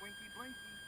Blinky Blinky.